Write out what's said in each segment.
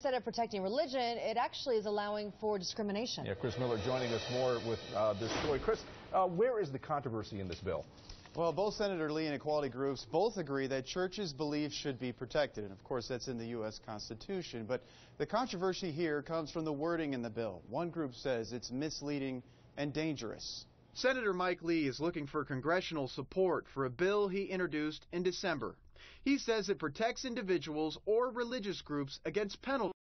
Instead of protecting religion, it actually is allowing for discrimination. Yeah, Chris Miller joining us more with uh, this story. Chris, uh, where is the controversy in this bill? Well, both Senator Lee and equality groups both agree that churches' beliefs should be protected. And of course, that's in the U.S. Constitution. But the controversy here comes from the wording in the bill. One group says it's misleading and dangerous. Senator Mike Lee is looking for congressional support for a bill he introduced in December. He says it protects individuals or religious groups against penalty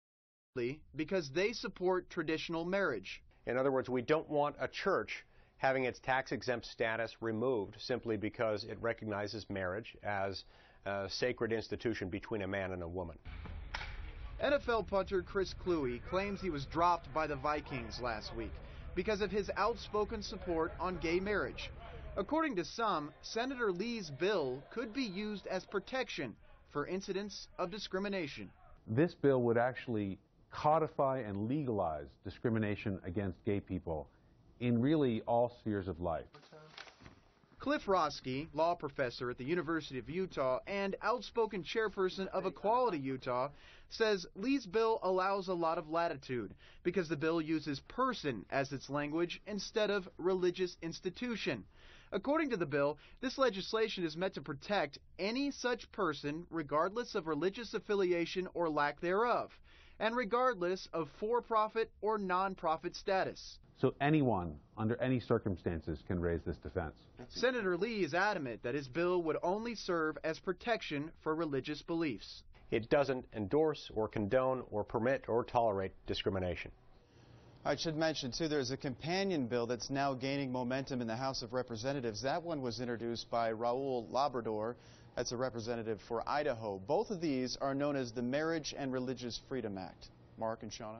because they support traditional marriage. In other words, we don't want a church having its tax exempt status removed simply because it recognizes marriage as a sacred institution between a man and a woman. NFL punter Chris Kluwe claims he was dropped by the Vikings last week because of his outspoken support on gay marriage. According to some, Senator Lee's bill could be used as protection for incidents of discrimination. This bill would actually codify and legalize discrimination against gay people in really all spheres of life. Cliff Rosky, law professor at the University of Utah and outspoken chairperson of Equality Utah, says Lee's bill allows a lot of latitude because the bill uses person as its language instead of religious institution. According to the bill, this legislation is meant to protect any such person regardless of religious affiliation or lack thereof, and regardless of for profit or non profit status. So anyone, under any circumstances, can raise this defense. Senator Lee is adamant that his bill would only serve as protection for religious beliefs. It doesn't endorse or condone or permit or tolerate discrimination. I should mention, too, there's a companion bill that's now gaining momentum in the House of Representatives. That one was introduced by Raul Labrador. That's a representative for Idaho. Both of these are known as the Marriage and Religious Freedom Act. Mark and Shauna.